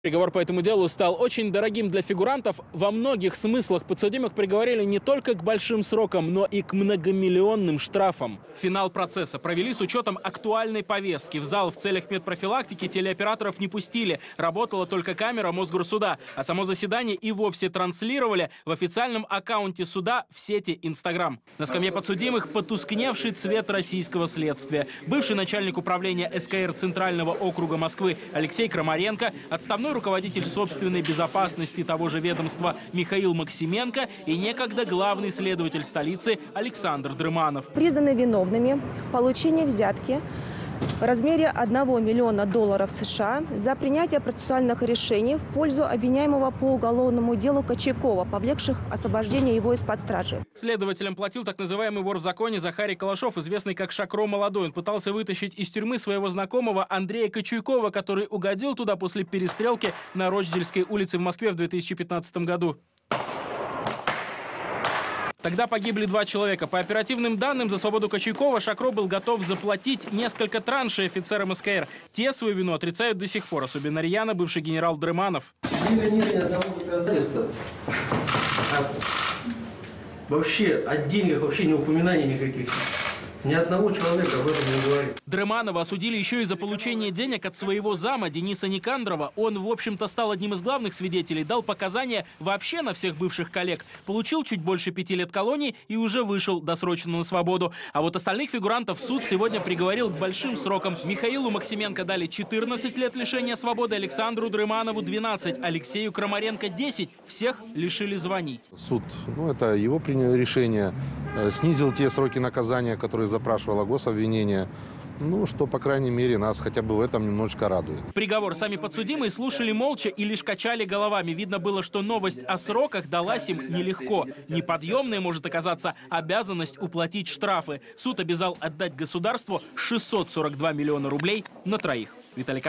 Приговор по этому делу стал очень дорогим для фигурантов. Во многих смыслах подсудимых приговорили не только к большим срокам, но и к многомиллионным штрафам. Финал процесса провели с учетом актуальной повестки. В зал в целях медпрофилактики телеоператоров не пустили. Работала только камера Мосгорсуда. А само заседание и вовсе транслировали в официальном аккаунте суда в сети Инстаграм. На скамье подсудимых потускневший цвет российского следствия. Бывший начальник управления СКР Центрального округа Москвы Алексей Крамаренко, отставной руководитель собственной безопасности того же ведомства Михаил Максименко и некогда главный следователь столицы Александр Дрыманов. признаны виновными в получении взятки в размере 1 миллиона долларов США за принятие процессуальных решений в пользу обвиняемого по уголовному делу Кочекова, повлекших освобождение его из-под стражи. Следователям платил так называемый вор в законе Захарий Калашов, известный как Шакро Молодой. Он пытался вытащить из тюрьмы своего знакомого Андрея Кочуйкова, который угодил туда после перестрелки на Рочдельской улице в Москве в 2015 году. Тогда погибли два человека. По оперативным данным, за свободу Кочуйкова Шакро был готов заплатить несколько траншей офицерам СКР. Те свою вину отрицают до сих пор, особенно Рьяна, бывший генерал Дрыманов. Вообще о деньгах вообще не упоминаний никаких. Ни одного человека об этом не говорит. Дрыманова осудили еще и за получение денег от своего зама Дениса Никандрова. Он, в общем-то, стал одним из главных свидетелей, дал показания вообще на всех бывших коллег. Получил чуть больше пяти лет колонии и уже вышел досрочно на свободу. А вот остальных фигурантов суд сегодня приговорил к большим срокам. Михаилу Максименко дали 14 лет лишения свободы, Александру Дрыманову 12, Алексею Крамаренко 10. Всех лишили званий. Суд, ну это его принял решение, снизил те сроки наказания, которые запрашивало гособвинение. Ну, что, по крайней мере, нас хотя бы в этом немножечко радует. Приговор сами подсудимые слушали молча и лишь качали головами. Видно было, что новость о сроках далась им нелегко. Неподъемной может оказаться обязанность уплатить штрафы. Суд обязал отдать государству 642 миллиона рублей на троих. Виталий